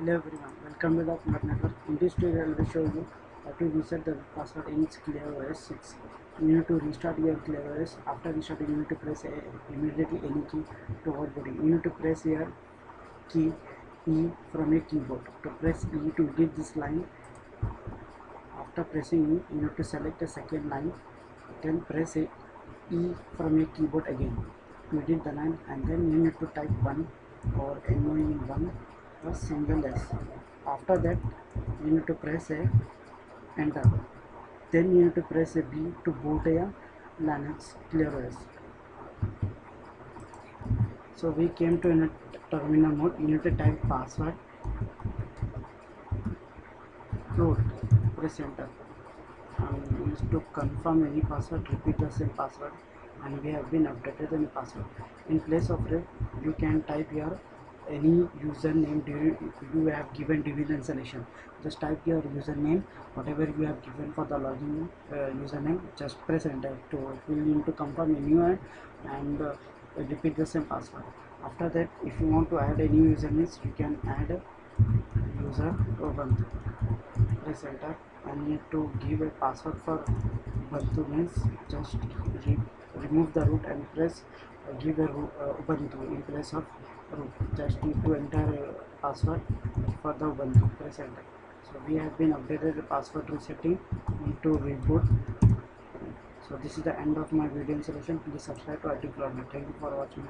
Hello everyone, welcome to the Smart Network. In this tutorial, I will show you how to reset the password in ClearOS 6. You need to restart your ClearOS. After restarting, you need to press a, immediately any key to booting. You need to press your key E from your keyboard. To press E to edit this line, after pressing E, you need to select the second line. Then press a E from your keyboard again to edit the line, and then you need to type 1 or MOE in 1 or single S. After that, you need to press a enter. Then you need to press a B to boot a Linux ClearOS. So we came to a terminal mode. You need to type password. Root. Press enter. And you need to confirm any password. Repeat the same password. And we have been updated any password. In place of it, you can type your any username you, have given the installation just type your username whatever you have given for the login uh, username just press enter to fill in to confirm a new and uh, repeat the same password. After that if you want to add any usernames you can add user ubuntu. Press enter. And you need to give a password for ubuntu means just re remove the root and press uh, give a uh, ubuntu in place of root. Just need to enter password for the ubuntu press enter. So we have been updated the password resetting need to reboot. So this is the end of my video installation. Please subscribe to Cloud. thank you for watching